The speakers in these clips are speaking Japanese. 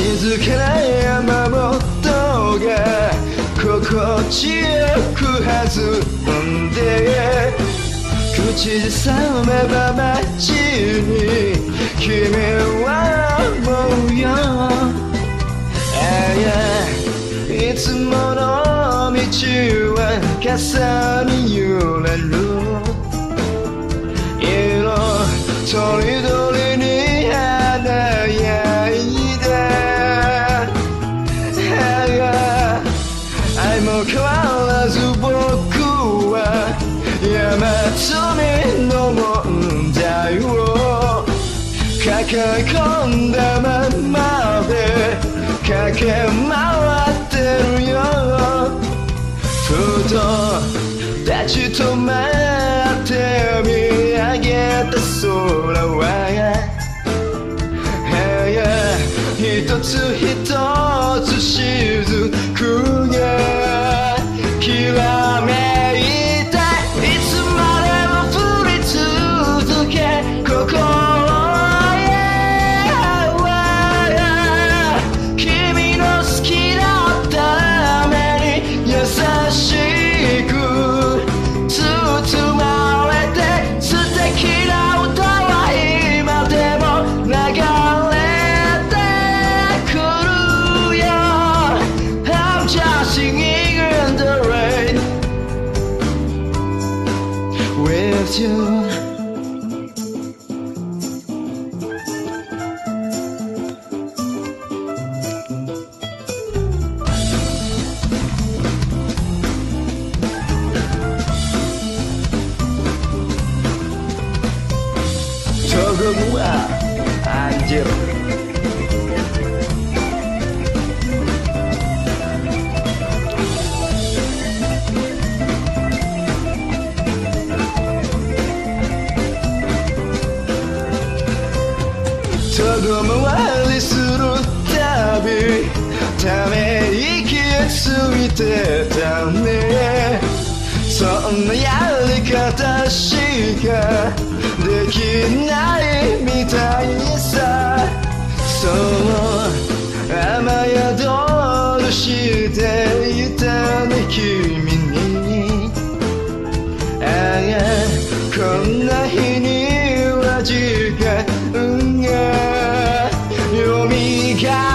づかない山本が心地よく弾んで口ずさめば街に君は思うよ。あやいつもの道は傘に揺れる。色とりどり抱え込んだままで駆け回ってるよふと立ち止まって見上げた空は一つ一 chưa? Chờ gương mũ à? à? Anh diệp とど回りするたびため息がついてたね。そんなやり方しかできない。る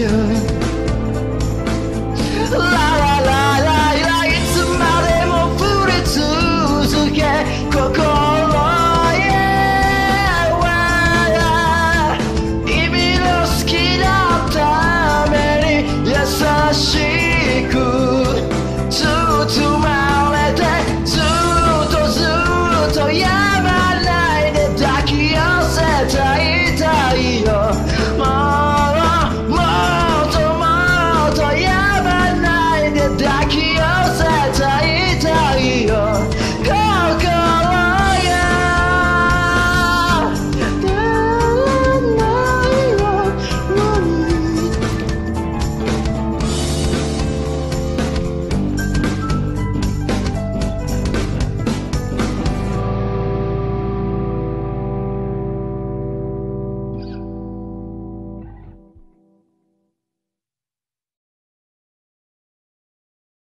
you. ラララララいつまでも降り続け心へ君の好きなために優しい